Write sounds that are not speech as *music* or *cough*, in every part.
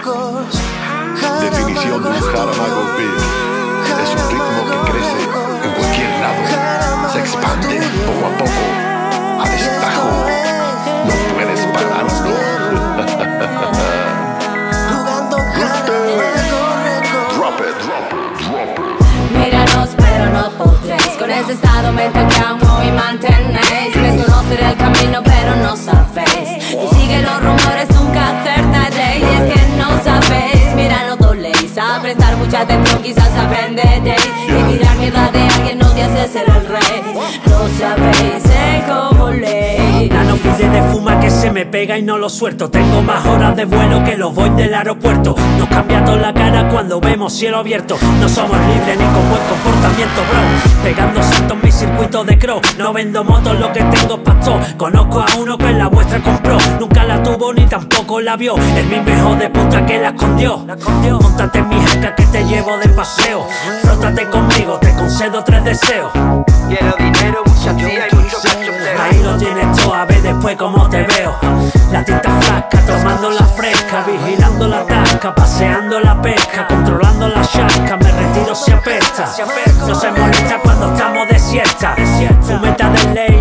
Definición de un Jaramago beat. Es un ritmo que crece en cualquier lado. Se expande poco a poco, a destajo. No puedes pararlo. *laughs* Drop it, drop it, drop it. Míranos, pero no podréis Con ese estado mental que aún hoy mantenéis Quieres conocer el camino, A prestar mucha atención, quizás Pide de fuma que se me pega y no lo suelto. Tengo más horas de vuelo que los voy del aeropuerto. Nos cambia toda la cara cuando vemos cielo abierto. No somos libres ni con buen comportamiento, bro. Pegando saltos en mi circuito de crow No vendo motos, lo que tengo es pastor. Conozco a uno que en la vuestra compró Nunca la tuvo ni tampoco la vio. El mismo hijo de puta que la escondió. Montate en mi jaca que te llevo de paseo. Frótate conmigo, te concedo tres deseos. Quiero dinero, mucha tía y mucho. Ahí lo tienes todo, a ver después cómo te veo. La tinta flasca, tomando la fresca, vigilando la tasca, paseando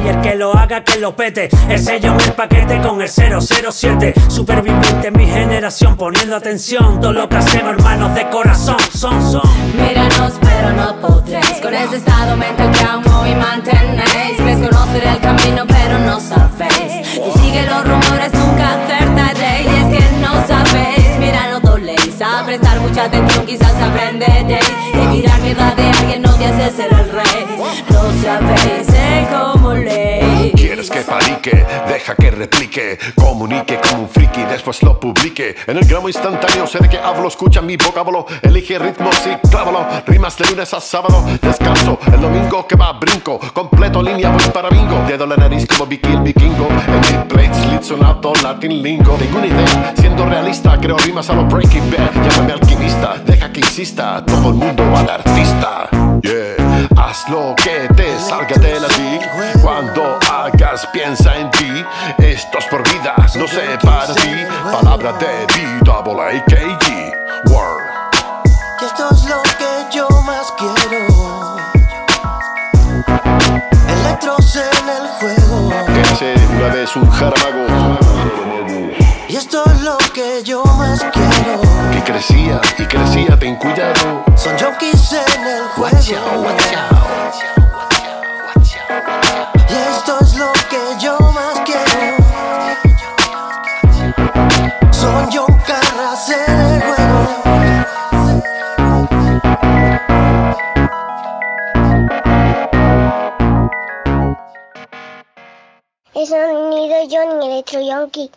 el que lo haga que lo pete. El sello en el paquete con el 007. Superviviente en mi generación, poniendo atención. Todo lo que hacemos, hermanos de corazón, son, son. Míranos, pero no podréis Con ese estado mental que aún hoy mantenéis Crees conocer el camino, pero no sabéis Y sigue los rumores, Y mirar mierda de alguien no te hace ser el rey. No sabéis, cómo ley ¿Quieres que panique? Deja que replique Comunique como un friki, después lo publique En el gramo instantáneo sé de qué hablo Escucha mi vocábulo, elige ritmos y clávalo Rimas de lunes a sábado, descanso El domingo que va brinco Completo línea, voy para bingo Dedo la nariz como el vikingo En mi plate, slit sonato, latin lingo Tengo una idea, siendo realista Creo rimas a lo Breaking Bad Llámame alquimista, deja que insista Todo el mundo al artista Yeah, haz lo que te salga hagas piensa en ti Esto es por vida, no sé para ti Palabra de D, double A, K, G Word Y esto es lo que yo más quiero. Electros en el juego. Que hace una vez un jaramago Y esto es lo que yo más quiero. Que crecía y crecía, ten cuidado Son junkies en el juego. El sonido Johnny Electro Yonki.